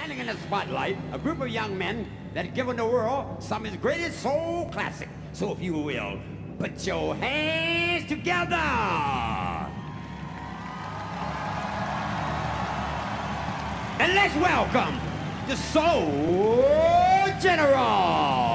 Standing in the spotlight, a group of young men that have given the world some of his greatest soul classic. So if you will, put your hands together. And let's welcome the Soul Generals.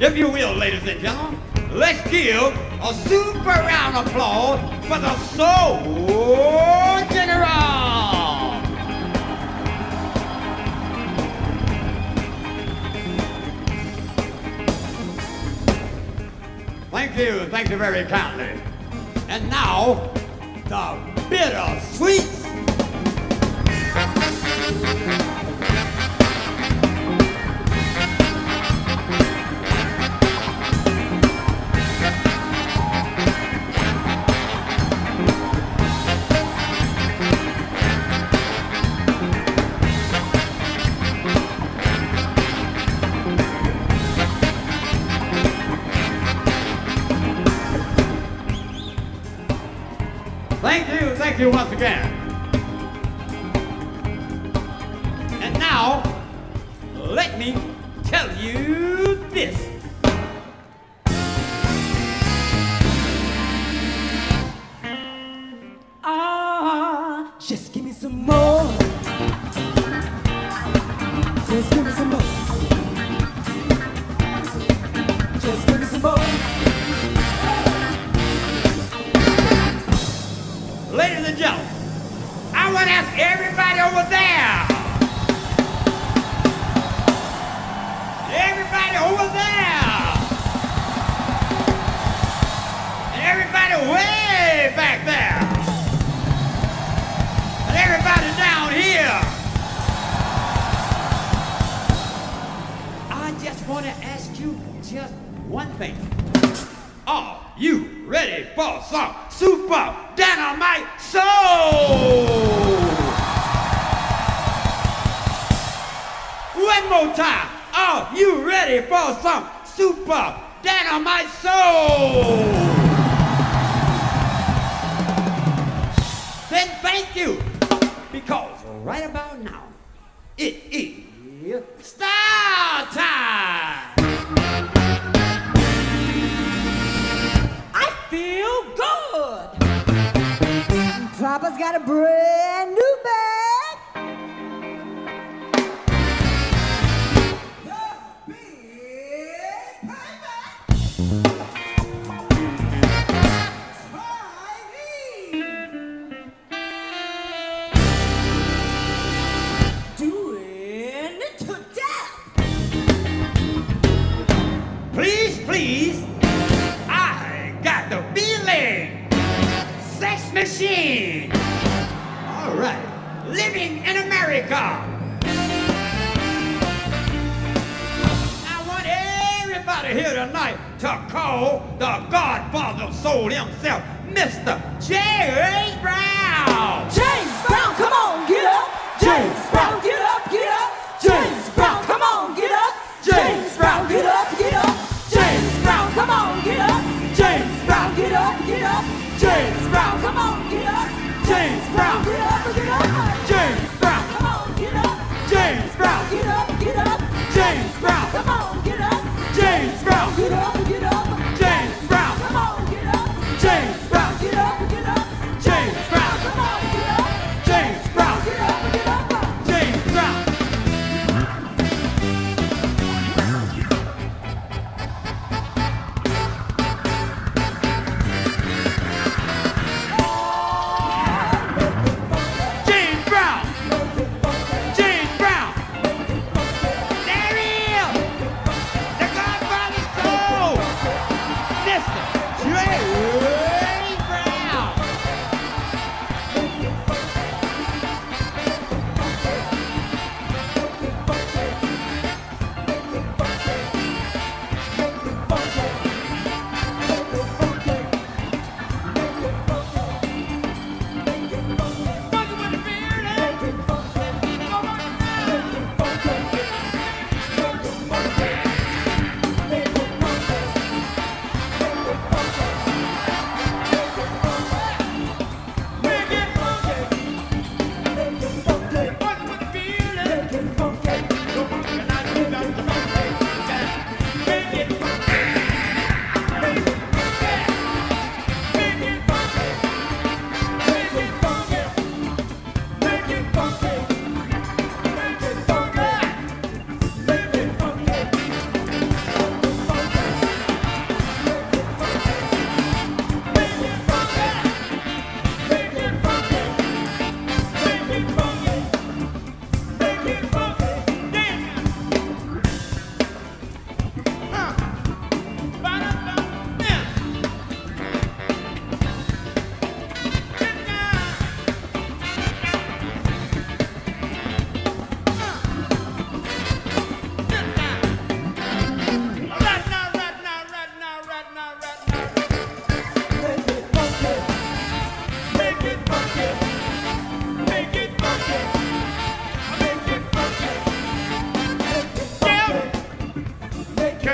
If you will, ladies and gentlemen, let's give a super round of applause for the Soul General. Thank you, thank you very kindly. And now, the bitter Thank you, once again. Super dynamite soul? One more time. Are you ready for some super dynamite soul? Then thank you. Because right about now, it is style time. I feel good. Papa's got a brand new bag. Doing it to death. Please, please, I got the feeling. Sex machine. Living in America. I want everybody here tonight to call the Godfather of Soul himself, Mr. James Brown. James Brown, come on, get up. James Brown. Get up, get up. James Brown. come on, get up. James Brown. Get up,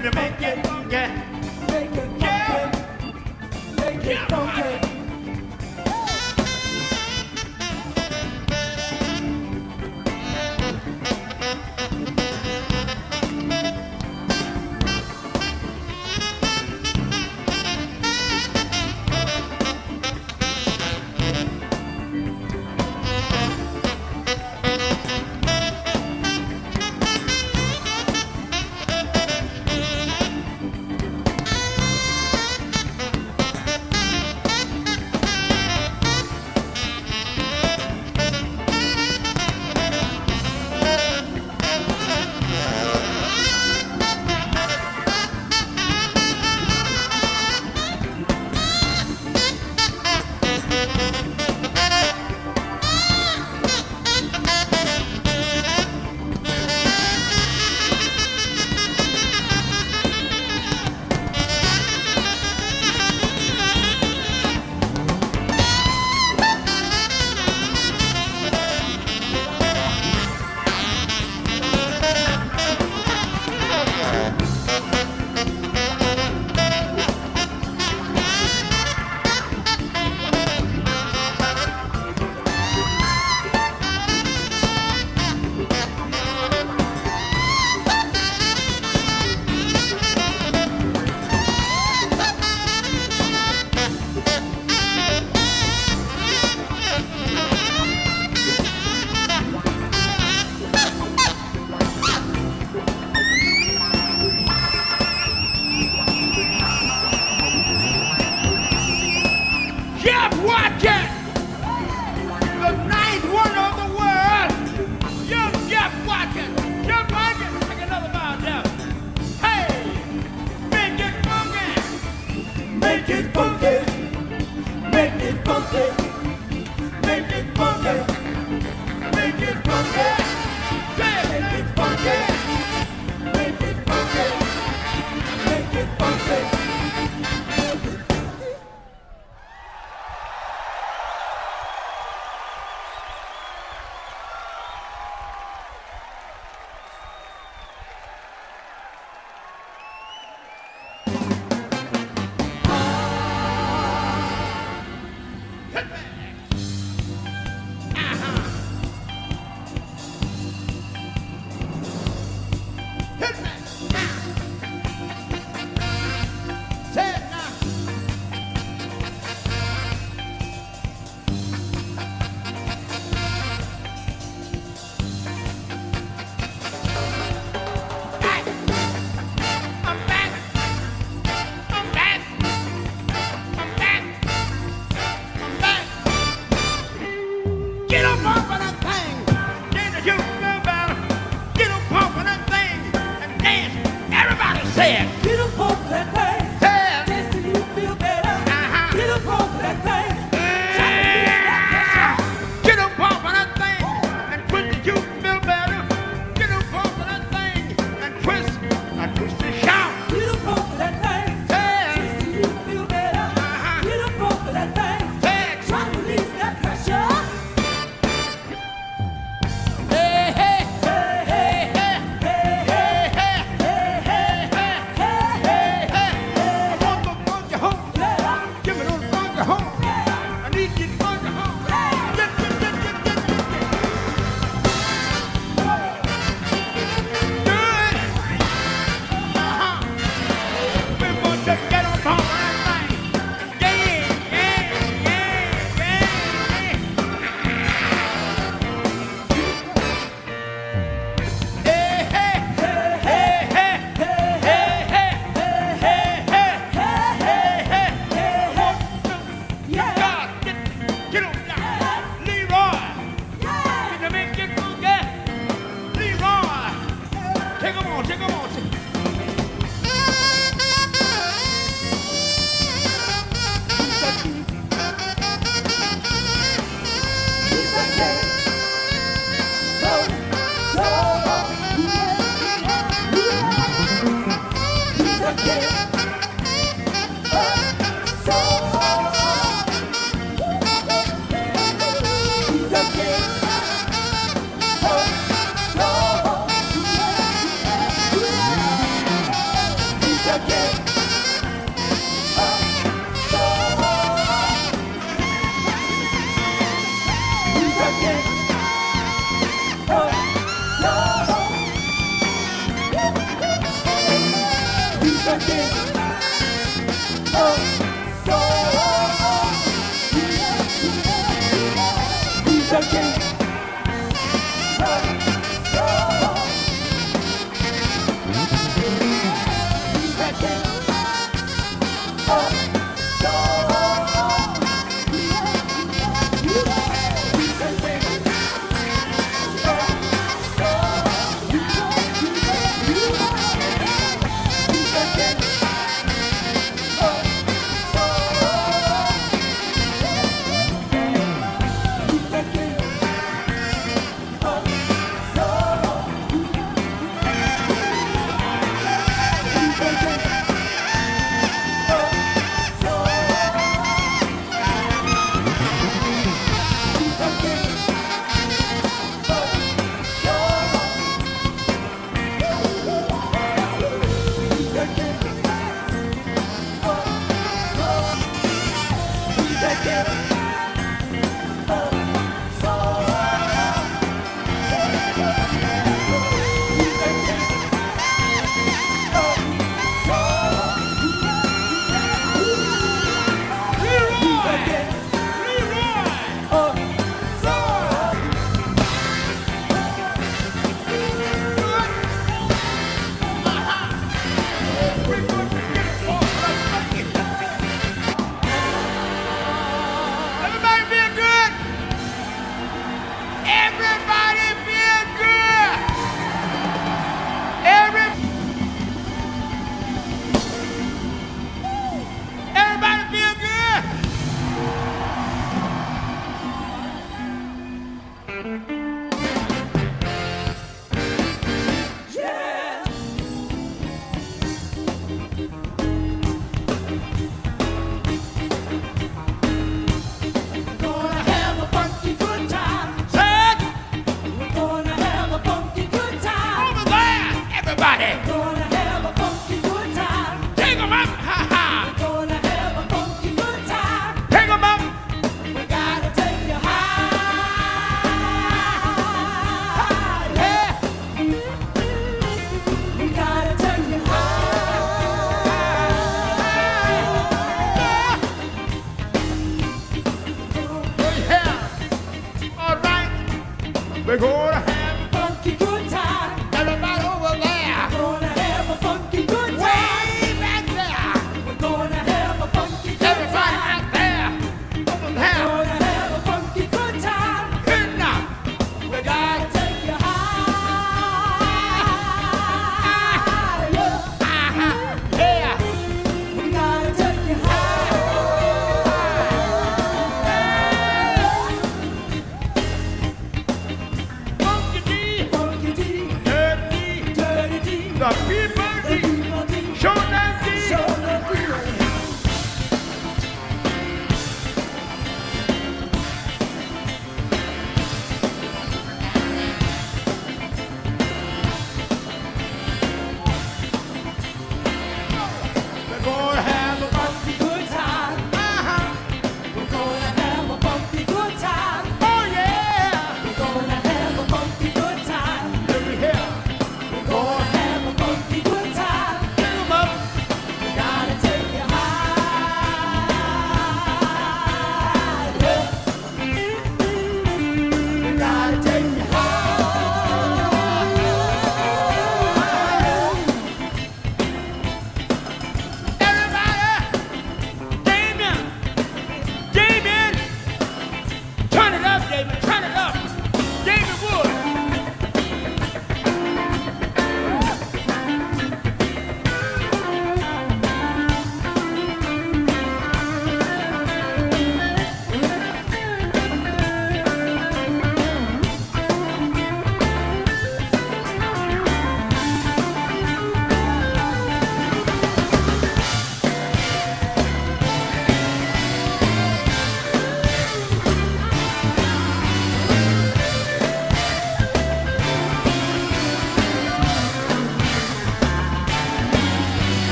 trying to make it, yeah. Make it, yeah. Make it, yeah.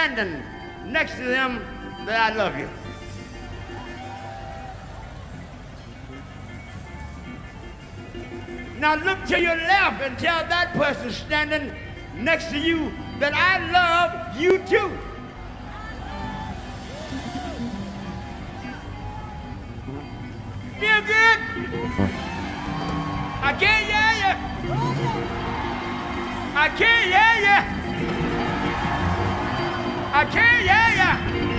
standing next to them that I love you. Now look to your left and tell that person standing next to you that I love you too. Feel good? I can't hear you. I can't hear you. Achille, yeah, yeah.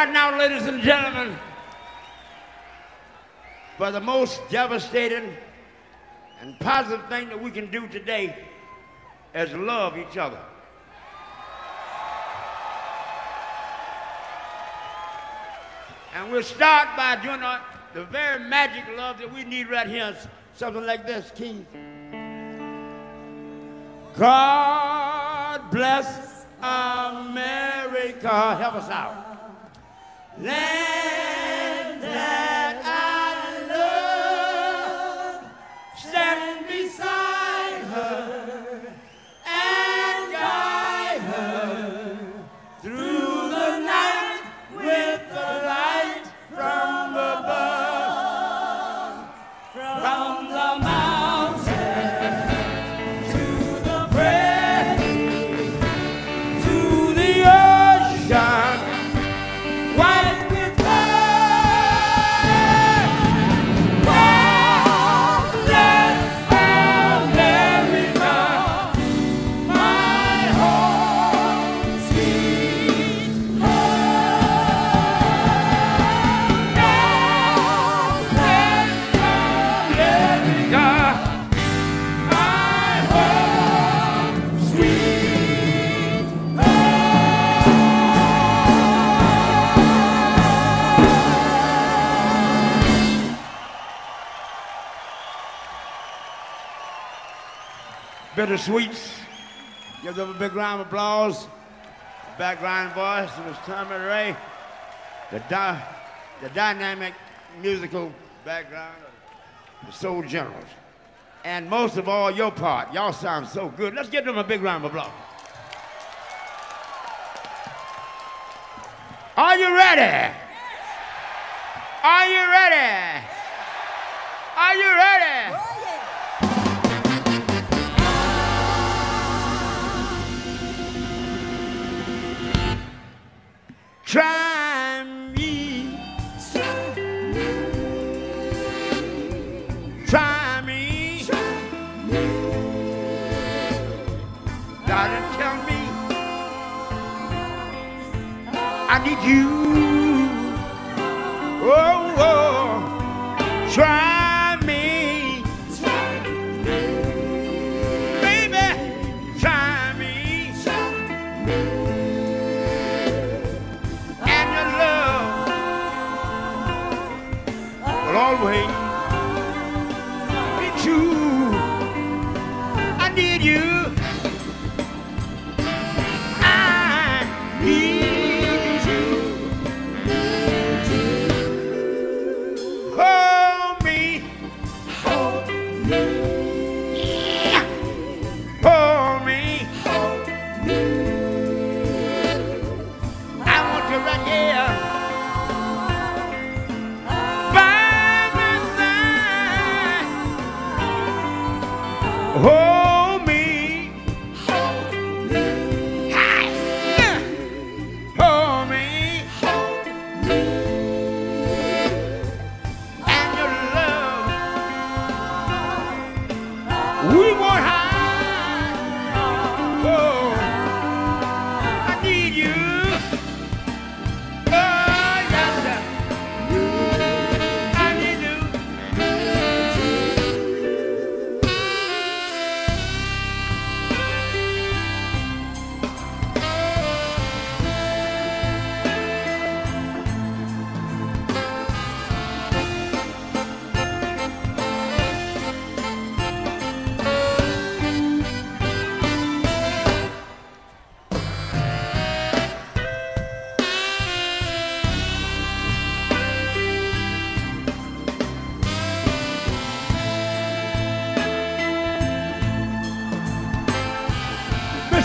Right now, ladies and gentlemen, for the most devastating and positive thing that we can do today is love each other. And we'll start by doing uh, the very magic love that we need right here. Something like this, Keith. God bless America. Help us out. Land Bittersweets. Give them a big round of applause. Background voice, Miss Tomi Rae. The, dy- the dynamic musical background of the Soul Generals. And most of all, your part. Y'all sound so good. Let's give them a big round of applause. Are you ready? Are you ready? Are you ready? Try me. Try me. Darling, tell me. I need you.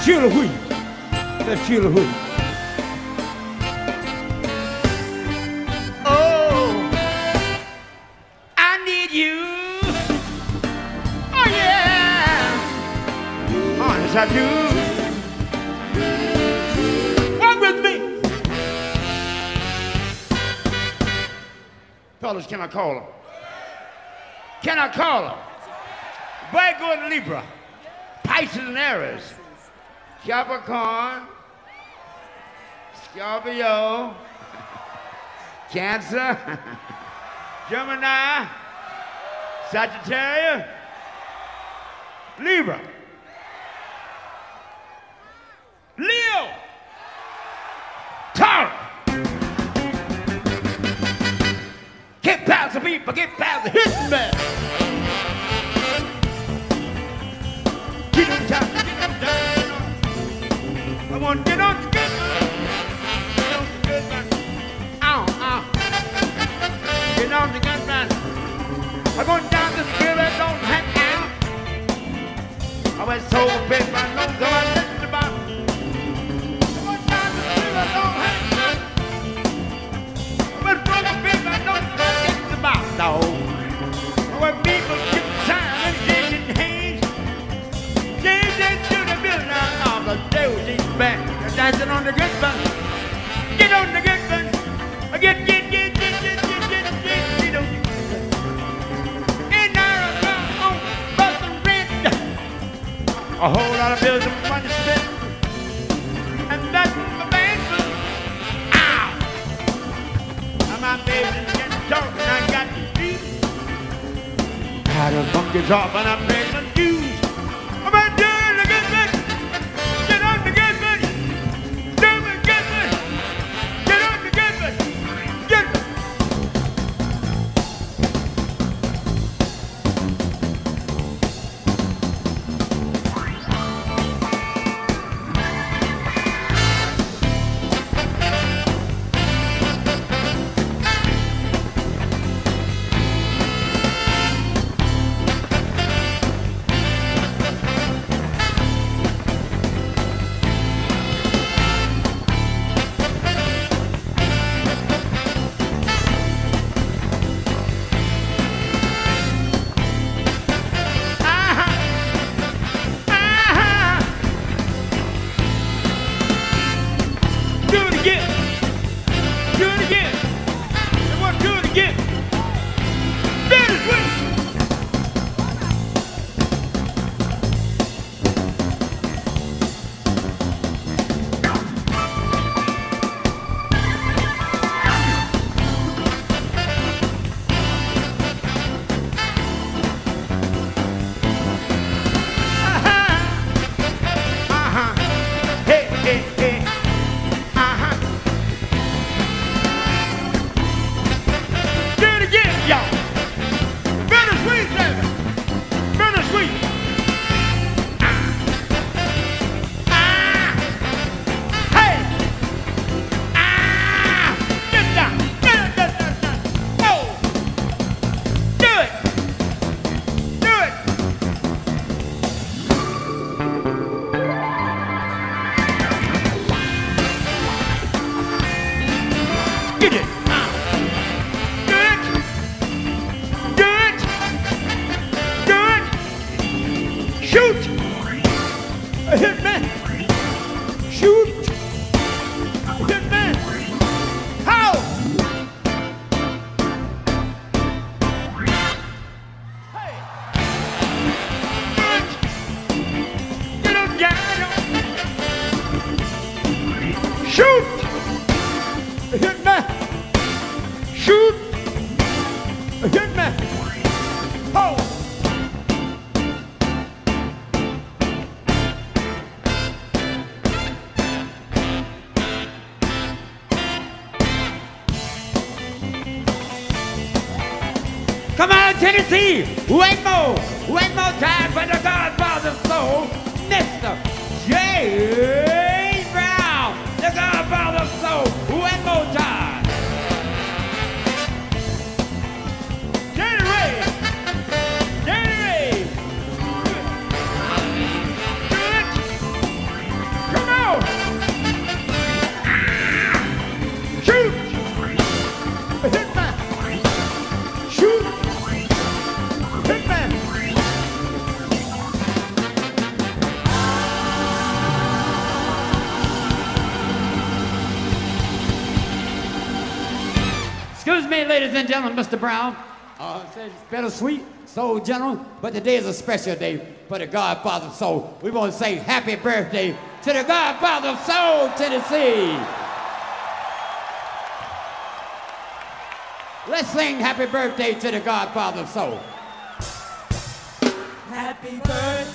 Sheila Wheat. Miss Sheila. Oh, I need you. Oh, oh I do. Walk with me. Fellas, can I call her? Can I call her? Virgo and Libra. Pisces and Aries. Capricorn. Scorpio. Cancer, Gemini, Sagittarius, Libra, Leo, Taurus. Get past the people, get past the hidden man. Get on top, get on down. I want to get on, get on. Get on the good man. Get on the good man. Going down the skill that don't hang out. I went so big, my nose, so I listen about. I'm going down the skill that don't hang out. I went so big, my nose, so I listen. No. When people get Band. They're dancing on the good band. Get on the good band. Get, get, get, get, get, get, get, get, get on the. In there, on Boston Red. A whole lot of bills and money spent. And that's my band. Ow! Now my baby's getting dark and I got the beat. Had a monkeys off and I'm see when and gentlemen, Mr. Brown. Uh, says it's bittersweet, so general, but today is a special day for the Godfather of Soul. We want to say happy birthday to the Godfather of Soul, Tennessee. Let's sing happy birthday to the Godfather of Soul. Happy birthday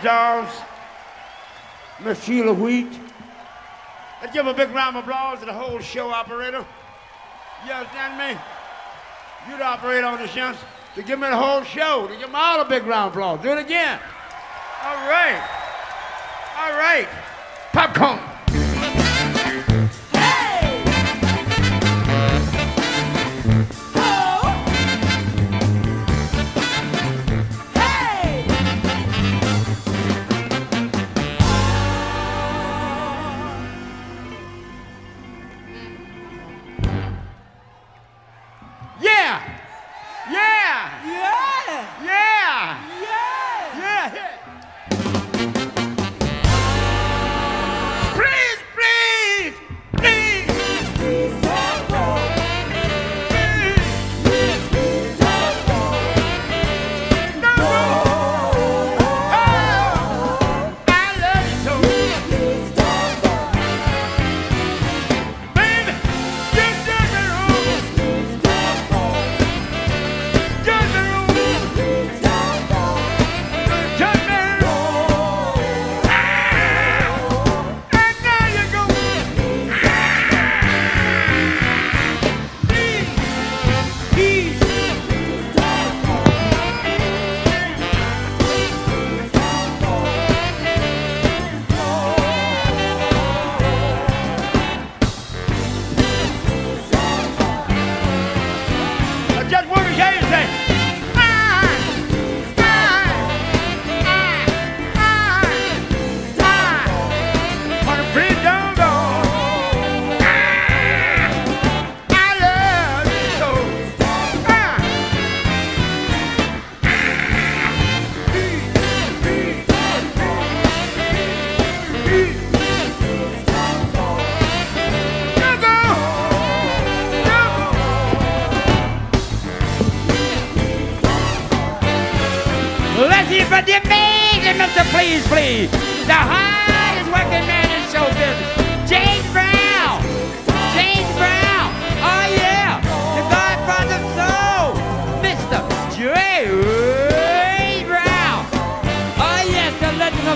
Stars, Miss Sheila Wheat. Let's give a big round of applause to the whole show operator. You understand me? You're the operator on the show. To give me the whole show. To give me all a big round of applause. Do it again. All right. All right.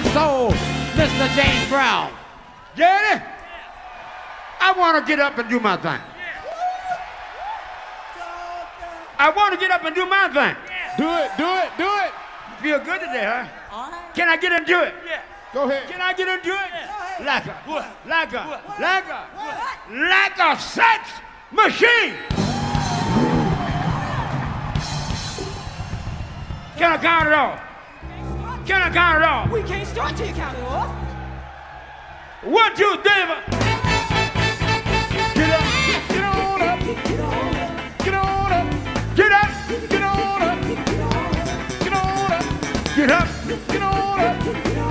The Legend of Soul, Mr. James Brown. Get it? I want to get up and do my thing. I want to get up and do my thing. Do it, do it, do it. Feel good today, huh? All right. Can I get and do it? Yeah. Go ahead. Can I get and do it? Like a, like a, like a, like a sex machine. Can I count it off? Can I count it off? We can't start till you count it off. One, two, three. four. Get up, get on up, get on up, Get up, get on up, get on up, get up, get on up, get on up, get on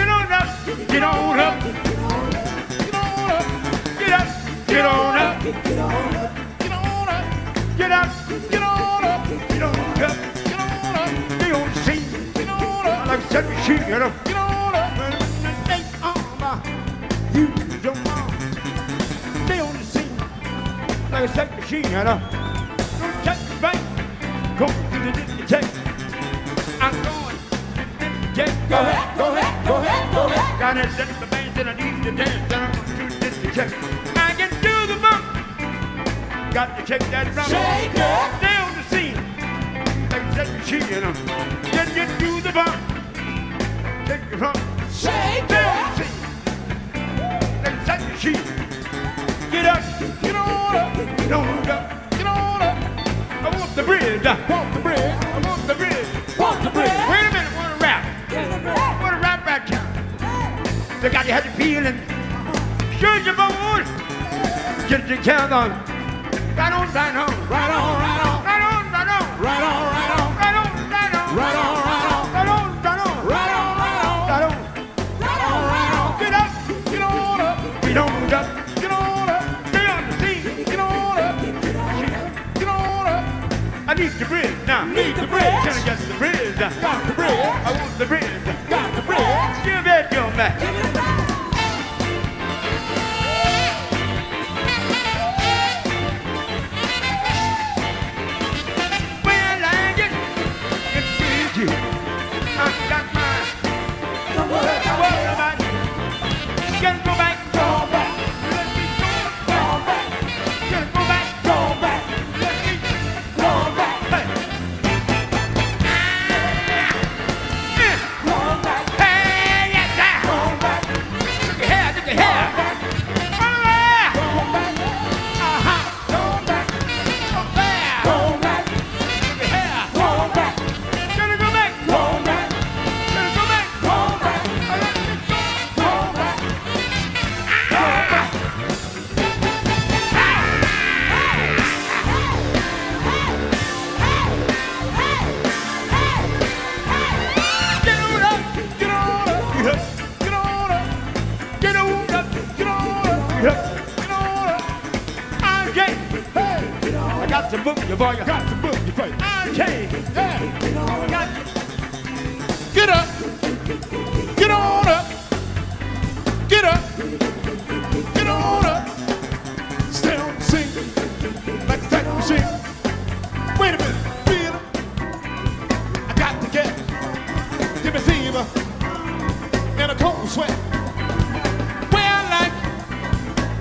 up, get on up, get on up, get up, get on up, get on up, get up, get on up, get on up. get on up, on up, like a sex machine, you know. get on up, You don't mind. Stay on the scene like a sex machine, you know. Don't touch the bank. Go to the discotheque. I'm going to the discotheque. Go ahead, go ahead, go ahead, go ahead. Down there, set the bands and I need to dance down to the discotheque. I can do the bump. Got to check that drum. Shake it. Stay on the scene like a sex machine, you know. Then you do the bump. Take the. Shake it. the scene. Like a sex. Get up, get on up, get on up. get on up, I want the bridge. I pump the bread, want the bridge. Pump the bread. Wait a minute, want to rap. The. Want to rap back here. They got you had the feeling. Sure your bones. Get your count. On, right on. right on, right on,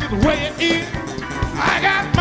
the way it is. I got